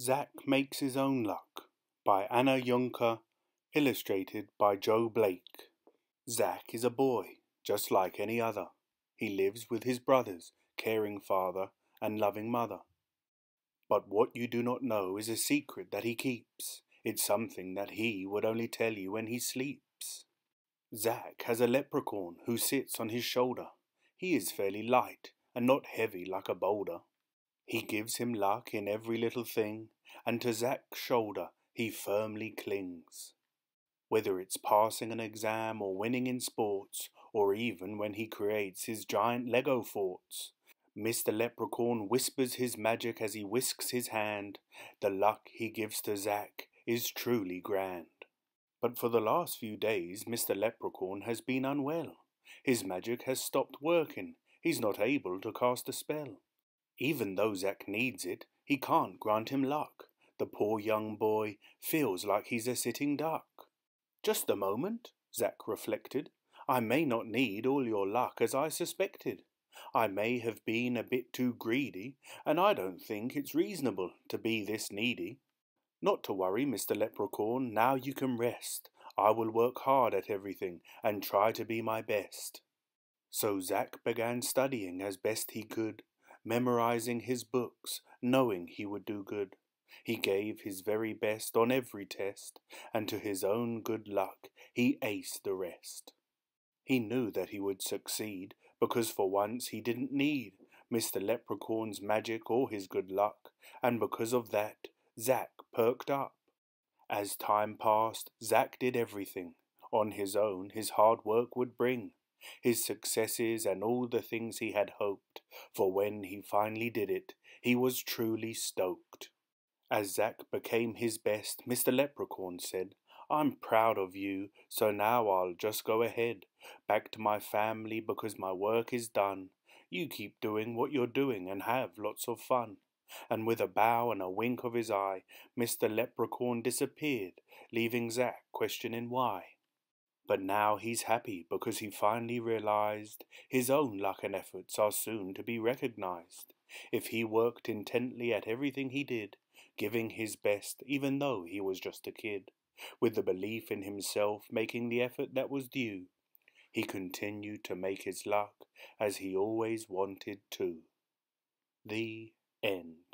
Zack Makes His Own Luck by Anna Junker, illustrated by Joe Blake. Zack is a boy, just like any other. He lives with his brothers, caring father and loving mother. But what you do not know is a secret that he keeps. It's something that he would only tell you when he sleeps. Zack has a leprechaun who sits on his shoulder. He is fairly light and not heavy like a boulder. He gives him luck in every little thing, and to Zack's shoulder he firmly clings. Whether it's passing an exam or winning in sports, or even when he creates his giant Lego forts, Mr. Leprechaun whispers his magic as he whisks his hand. The luck he gives to Zack is truly grand. But for the last few days, Mr. Leprechaun has been unwell. His magic has stopped working. He's not able to cast a spell. Even though Zack needs it, he can't grant him luck. The poor young boy feels like he's a sitting duck. Just a moment, Zack reflected. I may not need all your luck as I suspected. I may have been a bit too greedy, and I don't think it's reasonable to be this needy. Not to worry, Mr. Leprechaun, now you can rest. I will work hard at everything and try to be my best. So Zack began studying as best he could, memorizing his books, knowing he would do good. He gave his very best on every test, and to his own good luck he aced the rest. He knew that he would succeed, because for once he didn't need Mr. Leprechaun's magic or his good luck, and because of that, Zack perked up. As time passed, Zack did everything. On his own, his hard work would bring his successes and all the things he had hoped, for when he finally did it, he was truly stoked. As Zack became his best, Mr. Leprechaun said, I'm proud of you, so now I'll just go ahead, back to my family because my work is done. You keep doing what you're doing and have lots of fun. And with a bow and a wink of his eye, Mr. Leprechaun disappeared, leaving Zack questioning why. But now he's happy because he finally realized his own luck and efforts are soon to be recognized. If he worked intently at everything he did, giving his best even though he was just a kid, with the belief in himself making the effort that was due, he continued to make his luck as he always wanted to. The end.